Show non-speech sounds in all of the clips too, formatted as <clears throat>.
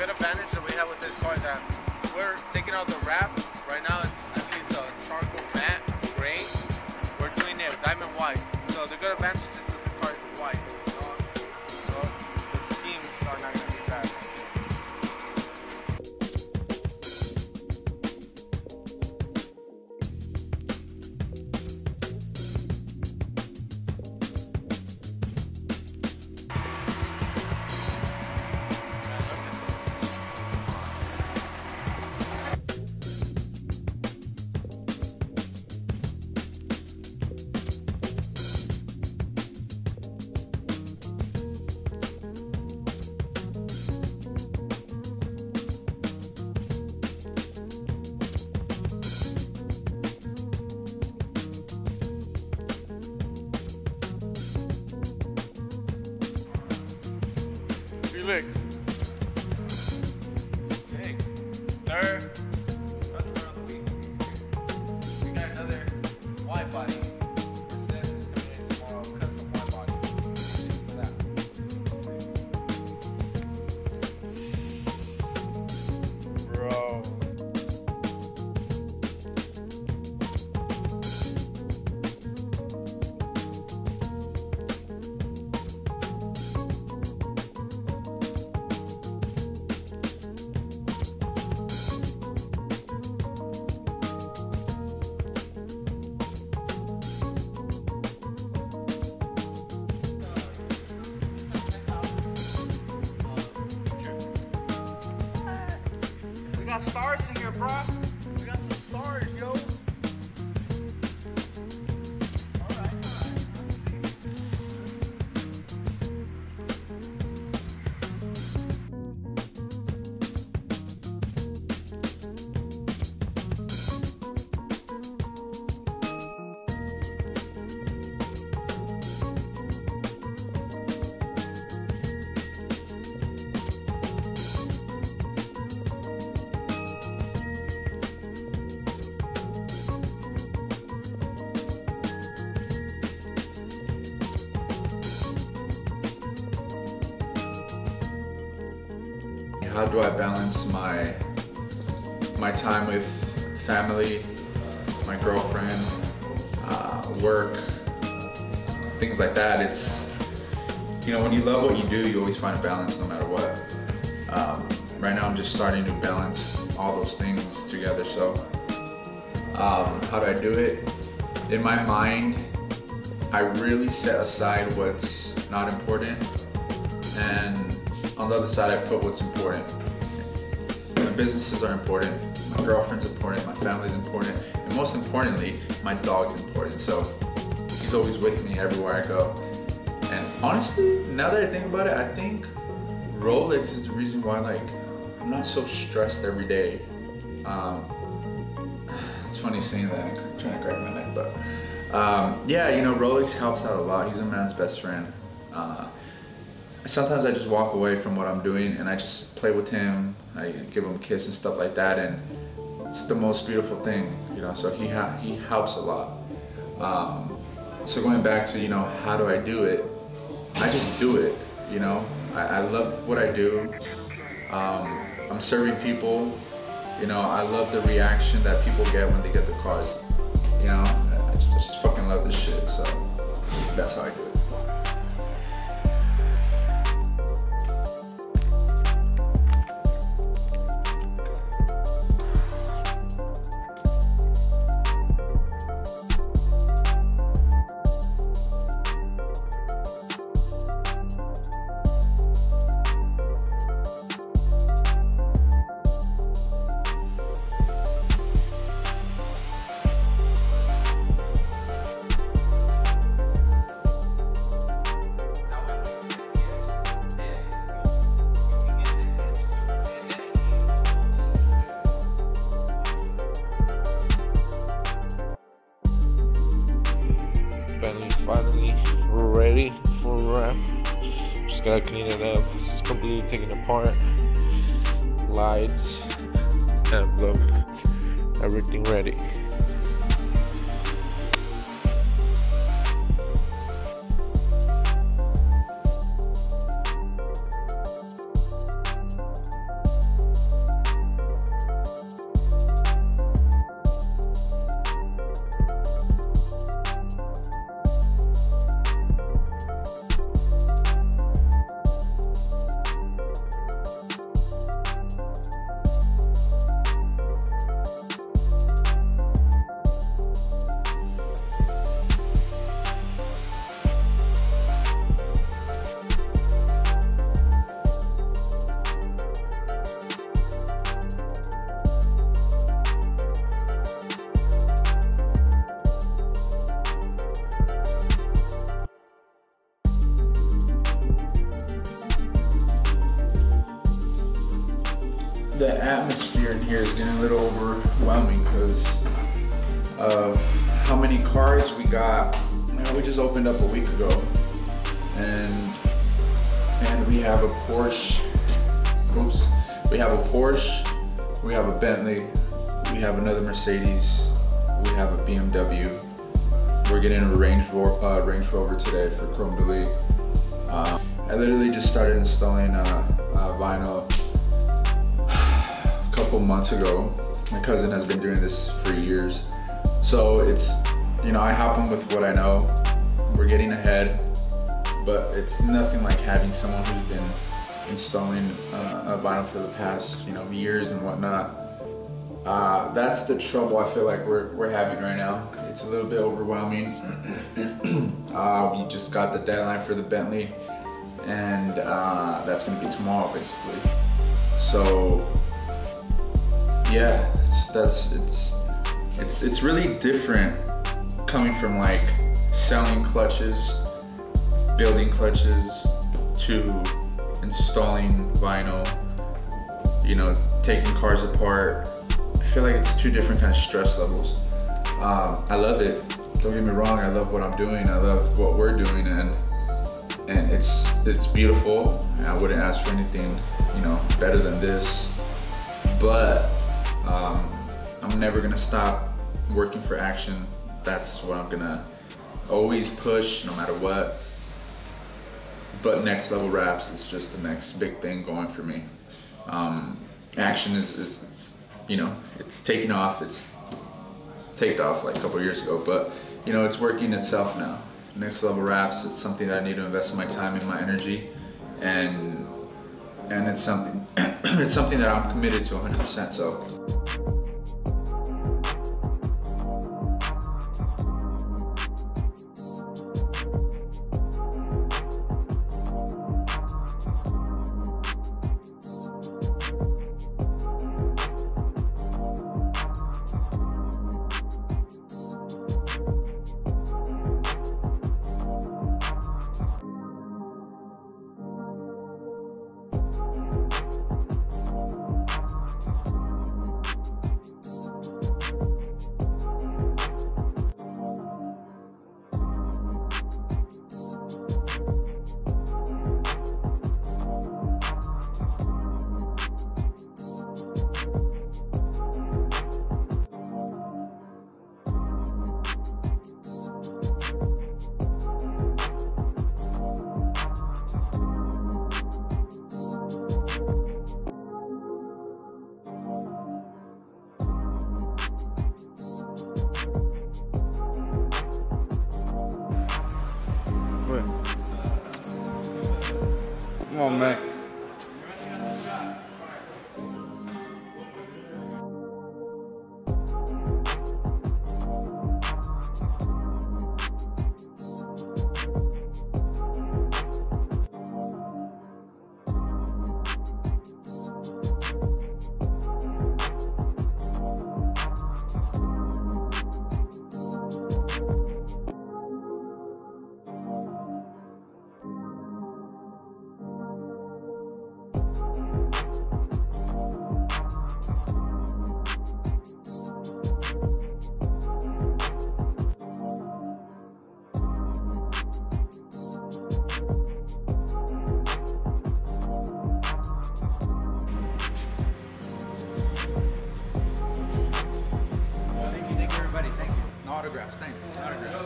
good advantage that we have with this car is that we're taking out the wrap. Felix. Stars in here, bro. How do I balance my my time with family, my girlfriend, uh, work, things like that? It's you know when you love what you do, you always find a balance no matter what. Um, right now, I'm just starting to balance all those things together. So, um, how do I do it? In my mind, I really set aside what's not important and on the other side I put what's important. My businesses are important, my girlfriend's important, my family's important, and most importantly, my dog's important. So he's always with me everywhere I go. And honestly, now that I think about it, I think Rolex is the reason why like I'm not so stressed every day. Um, it's funny saying that, I'm trying to crack my neck, but um, yeah, you know, Rolex helps out a lot. He's a man's best friend. Uh, sometimes I just walk away from what I'm doing and I just play with him. I give him a kiss and stuff like that, and it's the most beautiful thing, you know. So he he helps a lot. Um, so going back to you know how do I do it? I just do it, you know. I, I love what I do. Um, I'm serving people. You know, I love the reaction that people get when they get the cars. You know, I just, I just fucking love this shit. So that's how I do it. Just gotta clean it up. It's completely taken apart. Lights, emblem, everything ready. The atmosphere in here is getting a little overwhelming because of how many cars we got. You know, we just opened up a week ago, and and we have a Porsche. Oops, we have a Porsche, we have a Bentley, we have another Mercedes, we have a BMW. We're getting a Range Rover, uh, Range Rover today for Chrome Delete. Uh, I literally just started installing uh, uh, vinyl couple months ago. My cousin has been doing this for years. So it's, you know, I help him with what I know. We're getting ahead, but it's nothing like having someone who's been installing uh, a vinyl for the past, you know, years and whatnot. Uh, that's the trouble I feel like we're, we're having right now. It's a little bit overwhelming. <clears throat> uh, we just got the deadline for the Bentley and uh, that's gonna be tomorrow basically. So yeah, it's, that's it's it's it's really different coming from like selling clutches, building clutches to installing vinyl. You know, taking cars apart. I feel like it's two different kind of stress levels. Um, I love it. Don't get me wrong. I love what I'm doing. I love what we're doing, and and it's it's beautiful. I wouldn't ask for anything, you know, better than this. But um, I'm never gonna stop working for action. That's what I'm gonna always push, no matter what. But next level wraps is just the next big thing going for me. Um, action is, is you know, it's taking off. It's taped off like a couple years ago, but you know, it's working itself now next level wraps, It's something that I need to invest my time and my energy, and and it's something <clears throat> it's something that I'm committed to 100%. So. Come autographs, thanks. No autographs.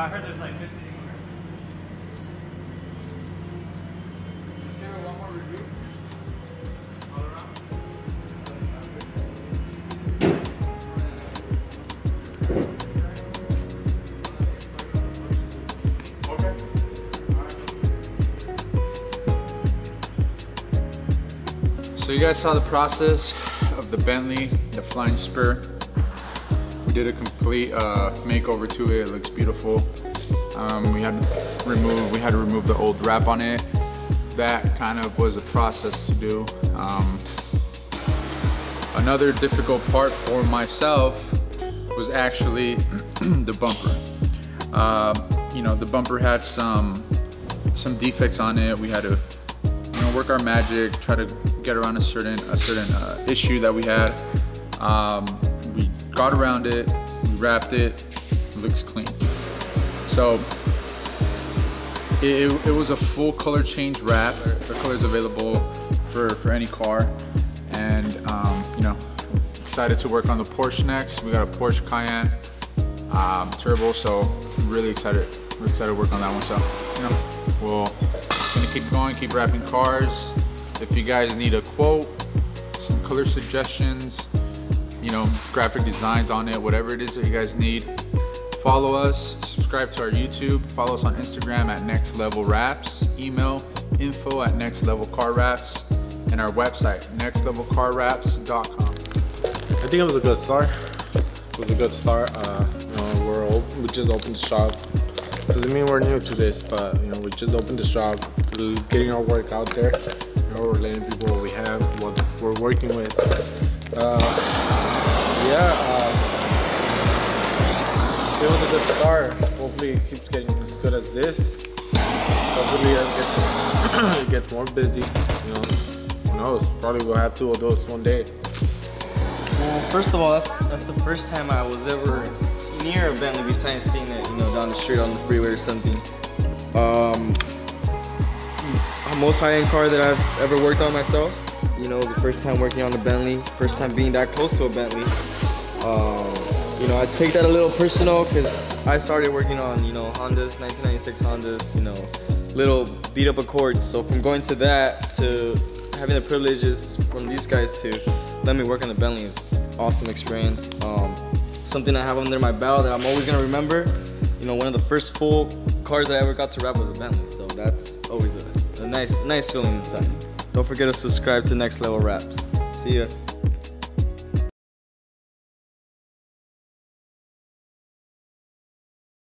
I heard there's like missing. Just give it one more review. All around. So you guys saw the process of the Bentley, the Flying Spur. We did a complete uh, makeover to it. It looks beautiful. Um, we had to remove we had to remove the old wrap on it. That kind of was a process to do. Um, Another difficult part for myself was actually <clears throat> the bumper. Uh, you know, the bumper had some some defects on it. We had to you know work our magic, try to get around a certain a certain uh, issue that we had. Um, got around it, we wrapped it, it looks clean. So it, it, was a full color change wrap. The colors available for, for any car. And um, you know, excited to work on the Porsche next. We got a Porsche Cayenne um, turbo, so really excited. We're excited to work on that one. So, you know, we'll gonna keep going, keep wrapping cars. If you guys need a quote, some color suggestions, you know, graphic designs on it, whatever it is that you guys need, follow us, subscribe to our YouTube, follow us on Instagram at Next Level Wraps, email info at Next Level Car Wraps, and our website, nextlevelcarwraps.com. I think it was a good start. It was a good start. Uh, you know, we're old, we just opened the shop. Doesn't mean we're new to this, but you know, we just opened the shop, getting our work out there. You know, we're letting people what we have, what we're working with. Uh, yeah, uh, it was a good start. Hopefully, it keeps getting as good as this. Hopefully, it gets <clears throat> it gets more busy. You know, who knows? Probably we'll have two of those one day. Well, first of all, that's that's the first time I was ever near a Bentley besides seeing it, you know, down the street on the freeway or something. Um, most high-end car that I've ever worked on myself. You know, the first time working on a Bentley, first time being that close to a Bentley. Um, you know, I take that a little personal because I started working on, you know, Hondas, 1996 Hondas, you know, little beat up Accords. So from going to that to having the privileges from these guys to let me work on the Bentley is awesome experience. Um, something I have under my belt that I'm always gonna remember. You know, one of the first full cars I ever got to wrap was a Bentley, so that's always a, a nice, nice feeling inside. Don't forget to subscribe to Next Level Wraps. See ya.